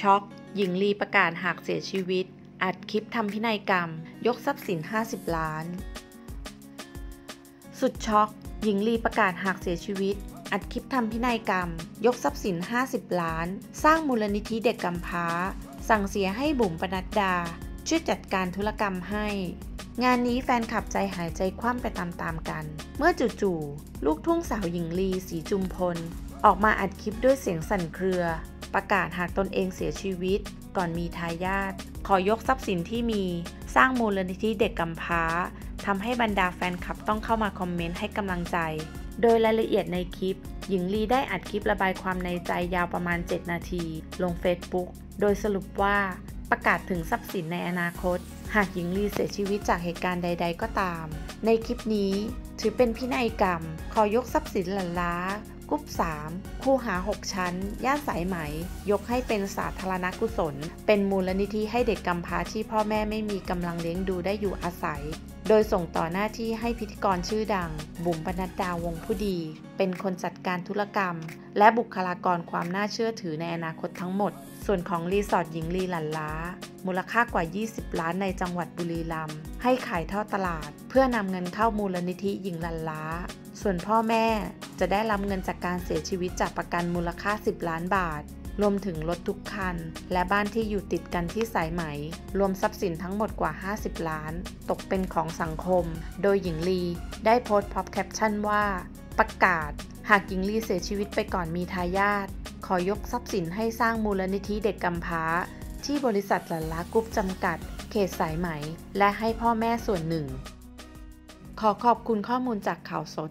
ช็อกหญิงลีประกาศหากเสียชีวิต อัดคลิปทำพินัยกรรม ยกทรัพย์สิน 50 ล้าน สุดช็อกหญิงลีประกาศหากเสียชีวิต อัดคลิปทำพินัยกรรม ยกทรัพย์สิน 50 ล้าน สร้างมูลนิธิเด็กกำพร้า สั่งเสียให้บุ๋มปนัดดา ช่วยจัดการธุรกรรมให้ งานนี้แฟนขับใจหายใจคว่ำไปตามๆกัน เมื่อจู่ๆลูกทุ่งสาวหญิงลีสีจุมพล ออกมาอัดคลิปด้วยเสียงสั่นเครือ ประกาศหากตนเองเสียชีวิต ก่อนมีทายาทขอยกทรัพย์สินที่มีสร้างมูลนิธิเด็กกำพร้าทำให้บรรดาแฟนคลับต้องเข้ามาคอมเมนต์ให้กำลังใจ โดยรายละเอียดในคลิป หญิงลีได้อัดคลิประบายความในใจยาวประมาณ 7 นาที ลง Facebook โดยสรุปว่าประกาศถึงทรัพย์สินในอนาคต หากหญิงลีเสียชีวิตจากเหตุการณ์ใด ๆ ก็ตาม ในคลิปนี้ ถือเป็นพินัยกรรม ขอยกทรัพย์สินหลันล้า กุ๊ป3คู่หา 6 ชั้น ย่านสายไหม ยกให้เป็นสาธารณกุศล เป็นมูลนิธิให้เด็กกำพร้าที่พ่อแม่ไม่มีกำลังเลี้ยงดูได้อยู่อาศัย โดยส่งต่อหน้าที่ให้พิธีกรชื่อดัง บุ๋มปนัดดาวงผู้ดี เป็นคนจัดการธุรกรรม และบุคลากรความน่าเชื่อถือในอนาคตทั้งหมด ส่วนของรีสอร์ทหญิงลีหลันล้า มูลค่ากว่า 20 ล้านในจังหวัดบุรีรัมย์ให้ขายทอดตลาด เพื่อนำเงินเข้ามูลนิธิหญิงลันล้า ส่วนพ่อแม่จะได้รับเงินจากการเสียชีวิตจากประกันมูลค่า 10 ล้านบาท รวมถึงรถทุกคัน และบ้านที่อยู่ติดกันที่สายไหม รวมทรัพย์สินทั้งหมดกว่า 50 ล้าน ตกเป็นของสังคม โดยหญิงลีได้โพสต์พร้อพแคปชั่นว่า ประกาศ หากหญิงลีเสียชีวิตไปก่อนมีทายาทขอยกทรัพย์สินให้สร้างมูลนิธิเด็กกำพร้า ที่บริษัทหลันล้ากรุ๊ปจำกัด เขตสายไหม และให้พ่อแม่ส่วนหนึ่ง ขอขอบคุณข้อมูลจากข่าวสด